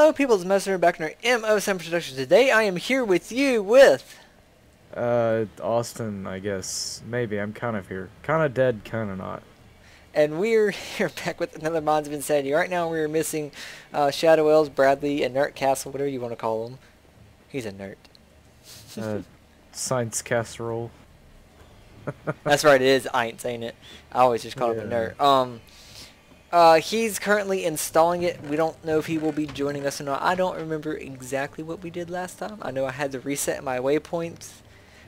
Hello, People's Messenger back in our M07 production. Today I am here with you with... Uh, Austin, I guess. Maybe. I'm kind of here. Kind of dead, kind of not. And we're here back with another Minds of Insanity. Right now we're missing uh, Shadowails, Bradley, and Nert Castle, whatever you want to call him. He's a nerd. Uh, science casserole. That's right, it is Ain't ain't it? I always just call him a nerd. Um, uh, he's currently installing it. We don't know if he will be joining us or not. I don't remember exactly what we did last time. I know I had to reset my waypoints.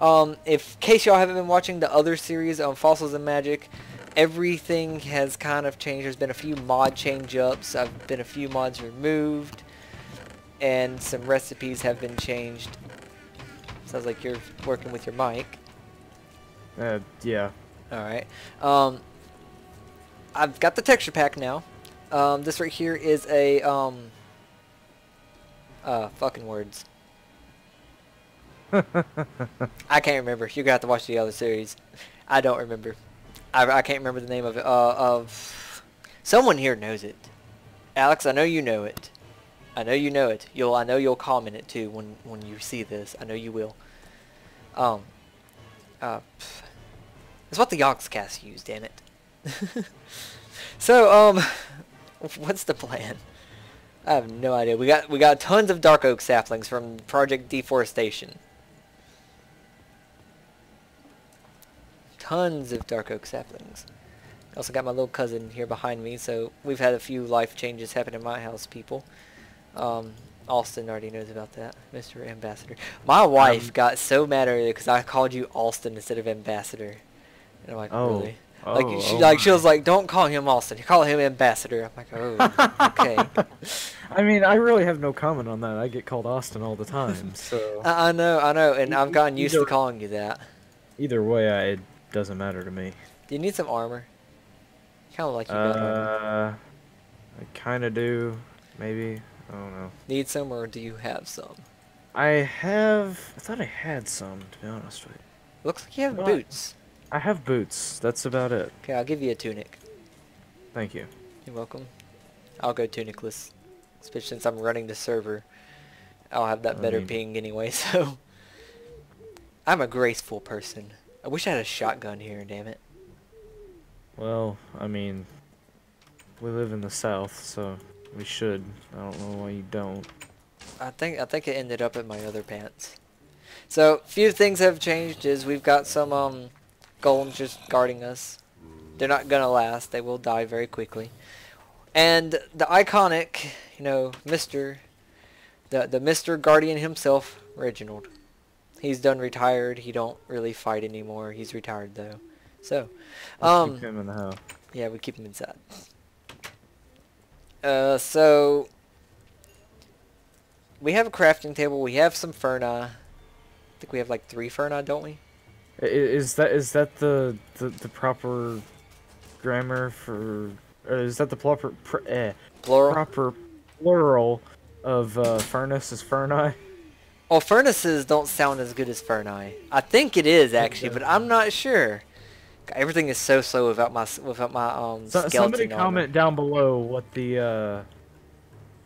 Um, if in case y'all haven't been watching the other series on Fossils and Magic, everything has kind of changed. There's been a few mod change-ups. I've been a few mods removed, and some recipes have been changed. Sounds like you're working with your mic. Uh, yeah. Alright. Um, I've got the texture pack now. Um, this right here is a, um, uh, fucking words. I can't remember. You're gonna have to watch the other series. I don't remember. I, I can't remember the name of it. Uh, of someone here knows it. Alex, I know you know it. I know you know it. You'll. I know you'll comment it too when when you see this. I know you will. Um. Uh. pff. It's what the Yogscast used, damn it. so, um, what's the plan? I have no idea. We got we got tons of dark oak saplings from Project Deforestation. Tons of dark oak saplings. Also got my little cousin here behind me, so we've had a few life changes happen in my house, people. Um, Austin already knows about that, Mr. Ambassador. My wife Um, got so mad at me because I called you Austin instead of Ambassador. And I'm like, Oh. really? Like Oh, she oh like she was like, don't call him Austin. You call him Ambassador. I'm like, oh, okay. I mean, I really have no comment on that. I get called Austin all the time, so I, I know, I know, and I've gotten used to calling you that. either way, I, it doesn't matter to me. Do you need some armor? Kind of like you got armor. Uh, I kind of do. Maybe. I don't know. Need some, or do you have some? I have. I thought I had some, to be honest with you. Looks like you have What? boots. I have boots. That's about it. Okay, I'll give you a tunic. Thank you. You're welcome. I'll go tunicless, especially since I'm running the server. I'll have that I better mean- ping anyway. So I'm a graceful person. I wish I had a shotgun here. Damn it. Well, I mean, we live in the South, so we should. I don't know why you don't. I think I think it ended up in my other pants. So few things have changed. Is we've got some um golems just guarding us. They're not gonna last. They will die very quickly. And the iconic, you know, Mister, the the Mister Guardian himself, Reginald. He's done retired. He don't really fight anymore. He's retired though. So, um, keep him in the house. yeah, we keep him inside. Uh, so we have a crafting table. We have some ferni. I think we have like three ferni, don't we? Is that is that the the, the proper grammar for? Or is that the proper pr- eh, Plural. proper plural of uh, furnace is ferni? Well, furnaces don't sound as good as ferni. I think it is actually, but I'm not sure. Everything is so slow without my without my um So, skeleton somebody armor. comment down below what the uh,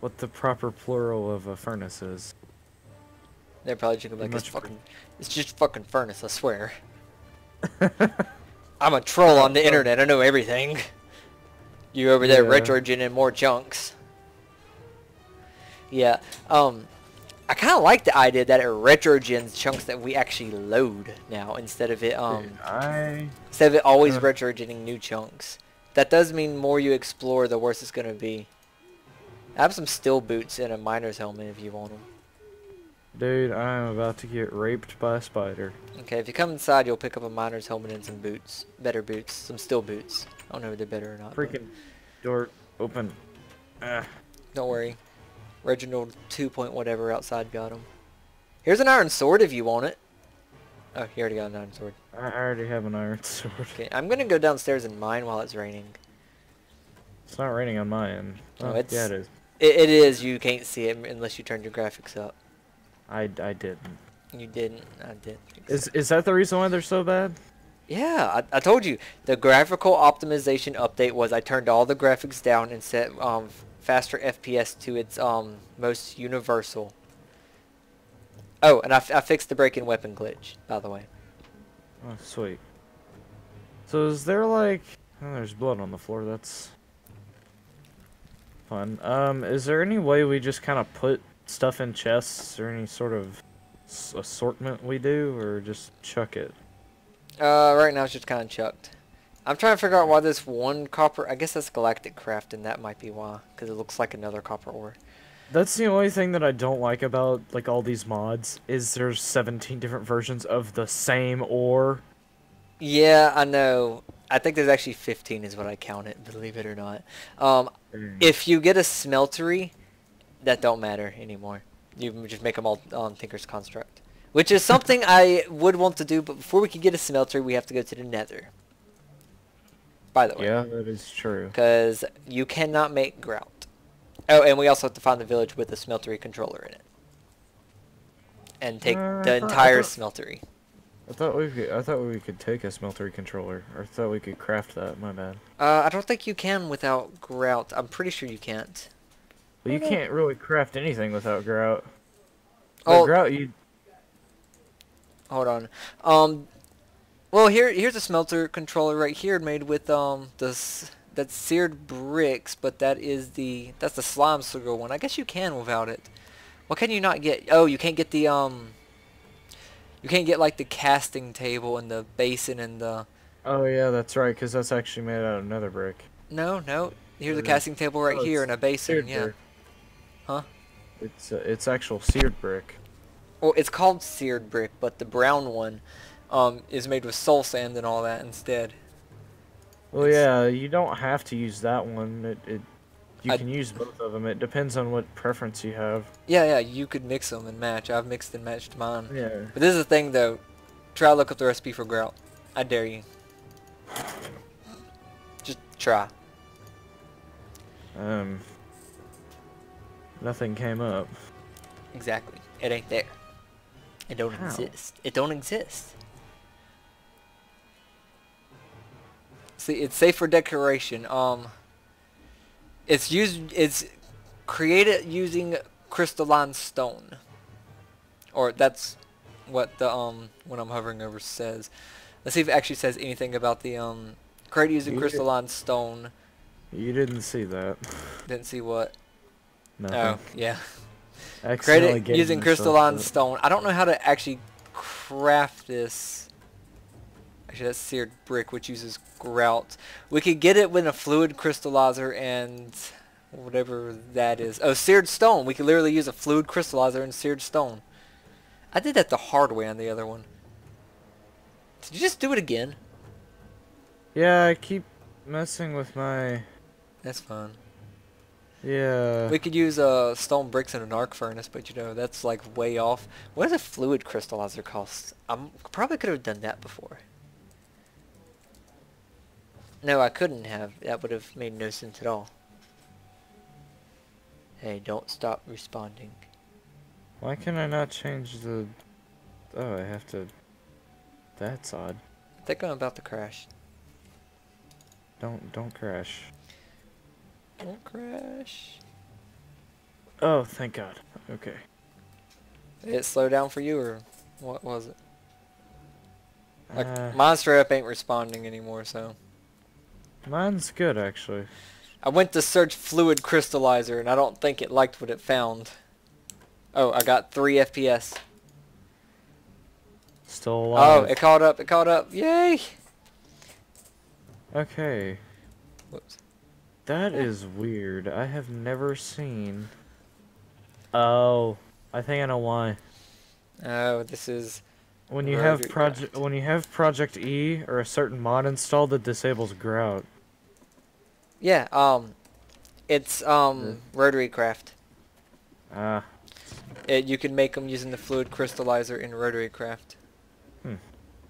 what the proper plural of a furnace is. They're probably just gonna be like, it's fucking, it's just fucking furnace. I swear. I'm a troll on the internet. I know everything. You over there Yeah. retrogening more chunks. Yeah. Um, I kind of like the idea that it retrogens chunks that we actually load now instead of it um I instead of it always Uh. retrogening new chunks. That does mean more you explore, the worse it's gonna be. I have some steel boots and a miner's helmet if you want them. Dude, I'm about to get raped by a spider. Okay, if you come inside, you'll pick up a miner's helmet and some boots. Better boots. Some steel boots. I don't know if they're better or not. but Freaking door open. Ah. Don't worry. Reginald 2 point whatever outside got him. Here's an iron sword if you want it. Oh, he already got an iron sword. I already have an iron sword. Okay, I'm gonna go downstairs and mine while it's raining. It's not raining on my end. Oh, Oh, it's- yeah, it is. It, it is, you can't see it unless you turned your graphics up. I, I didn't. You didn't, I did. think Is so. is that the reason why they're so bad? Yeah, I, I told you the graphical optimization update was I turned all the graphics down and set um, faster FPS to its um, most universal. Oh, and I, f- I fixed the break-in weapon glitch, by the way. Oh, sweet. So is there like... Oh, there's blood on the floor. That's fun. Um, is there any way we just kind of put stuff in chests or any sort of assortment we do, or just chuck it? Uh, right now it's just kind of chucked. I'm trying to figure out why this one copper. I guess that's galactic craft, and that might be why, because it looks like another copper ore. That's the only thing that I don't like about like all these mods is there's 17 different versions of the same ore. Yeah, I know. I think there's actually 15 is what I counted, believe it or not. Um, Mm. if you get a smeltery, that don't matter anymore. You just make them all on Tinker's Construct. Which is something I would want to do, but before we can get a smeltery, we have to go to the nether. By the way. Yeah, that is true. Because you cannot make grout. Oh, and we also have to find the village with a smeltery controller in it. And take Uh, the I I entire thought- smeltery. I thought we could, I thought we could take a smeltery controller, or I thought we could craft that. My bad. Uh, I don't think you can without grout. I'm pretty sure you can't. Well, you can't really craft anything without grout. Oh. Oh, grout, you Hold on. Um, well, here here's a smelter controller right here made with um this that's seared bricks, but that is the that's the slime sugar one. I guess you can without it. What can you not get? Oh, you can't get the um. You can't get like the casting table and the basin and the. Oh yeah, that's right, because that's actually made out of another brick. No, no. Here's a casting table right oh, here and a basin. Yeah. brick. Huh? It's uh, it's actual seared brick. Well, it's called seared brick, but the brown one, um, is made with soul sand and all that instead. Well, It's- yeah, you don't have to use that one. It, it you I- can use both of them. It depends on what preference you have. Yeah, yeah. You could mix them and match. I've mixed and matched mine. Yeah. But this is the thing though. Try to look up the recipe for grout. I dare you. Just try. Um. Nothing came up. Exactly. It ain't there. It don't How? exist. It don't exist. See, it's safe for decoration. Um, it's used. It's created using crystalline stone. Or that's what the um when I'm hovering over says. Let's see if it actually says anything about the um created using You- crystalline stone. You didn't see that. Didn't see what. Nothing. Oh, yeah. Credit using crystalline stone. I don't know how to actually craft this. Actually, that's seared brick, which uses grout. We could get it with a fluid crystallizer and whatever that is. Oh, seared stone. We could literally use a fluid crystallizer and seared stone. I did that the hard way on the other one. Did you just do it again? Yeah, I keep messing with my. That's fine. Yeah. We could use uh, stone bricks in an arc furnace, but you know, that's like way off. What does a fluid crystallizer cost? I probably could have done that before. No, I couldn't have. That would have made no sense at all. Hey, don't stop responding. Why can I not change the? Oh, I have to. That's odd. I think I'm about to crash. Don't don't crash. Don't crash. Oh, thank God. Okay. Did it slow down for you, or what was it? Like, Uh, mine straight up ain't responding anymore, so. mine's good actually. I went to search fluid crystallizer and I don't think it liked what it found. Oh, I got 3 FPS. Still alive. Oh, it caught up, it caught up. Yay! Okay. Whoops. That is weird. I have never seen. Oh, I think I know why. Oh, this is... When you have project when you have Project E or a certain mod installed that disables grout. Yeah, um... It's, um, rotary craft. Ah, It, you can make them using the fluid crystallizer in rotary craft.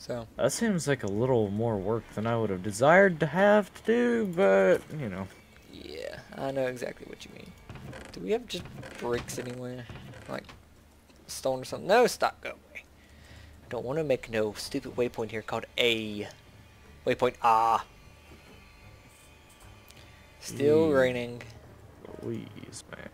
So, that seems like a little more work than I would have desired to have to do, but you know. yeah, I know exactly what you mean. Do we have just bricks anywhere? Like, stone or something? No, stop, go away. I Don't want to make no stupid waypoint here called A. Waypoint Ah. Still raining. Louise, man.